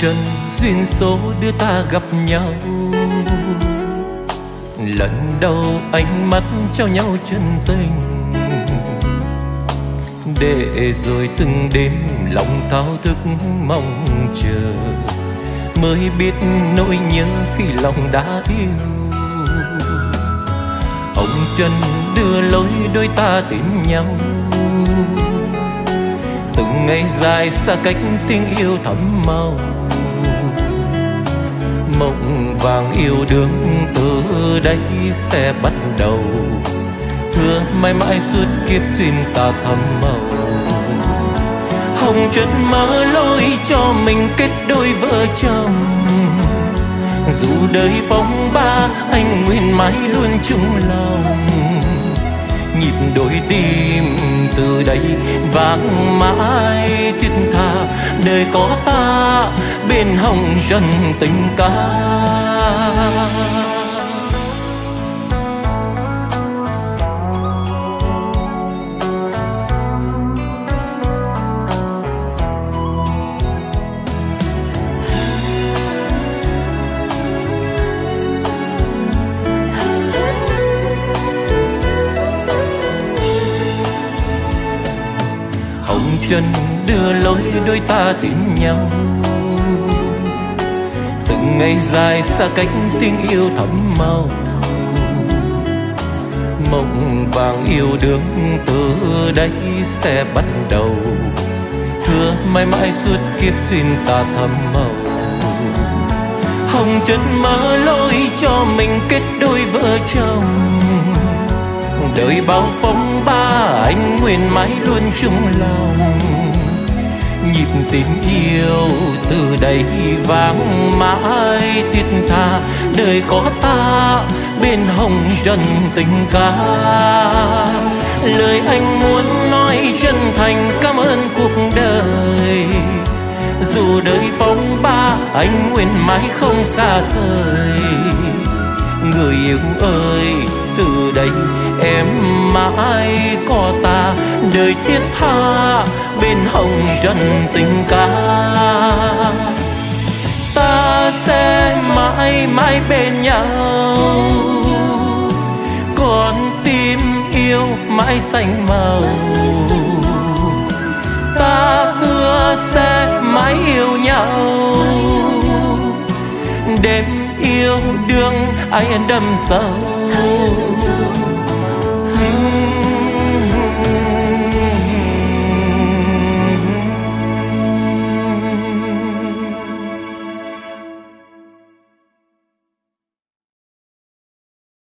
trần duyên số đưa ta gặp nhau. Lần đầu ánh mắt trao nhau chân tình, để rồi từng đêm lòng thao thức mong chờ. Mới biết nỗi nhớ khi lòng đã yêu. Ông trần đưa lối đôi ta tìm nhau. Từng ngày dài xa cách tình yêu thắm màu mộng vàng yêu đương từ đây sẽ bắt đầu. Thưa mãi mãi suốt kiếp xuyên ta thầm màu. Hồng chân mơ lối cho mình kết đôi vợ chồng. Dù đời phong ba, anh nguyện mãi luôn chung lòng nhịp đôi tim từ đây. Vang mãi thiết tha, đời có ta, bên hồng trần tình ca. trần đưa lối đôi ta tìm nhau. Từng ngày dài xa cách tình yêu thắm màu mộng vàng yêu đương từ đây sẽ bắt đầu. Hứa mãi mãi suốt kiếp xuyên ta thắm màu. Hồng chân mơ lối cho mình kết đôi vợ chồng. Đời bao phong ba nguyện mãi luôn chung lòng. Nhịp tình yêu từ đây vang mãi thiết tha, đời có ta bên hồng trần tình ca. Lời anh muốn nói chân thành cảm ơn cuộc đời. Dù đời phong ba, anh nguyện mãi không xa rời. Người yêu ơi từ đây, em mãi có ta, đời thiết tha bên hồng trần tình ca. Ta sẽ mãi mãi bên nhau, con tim yêu mãi xanh màu. Ta hứa sẽ mãi yêu nhau, đêm yêu đương ai đâm sâu.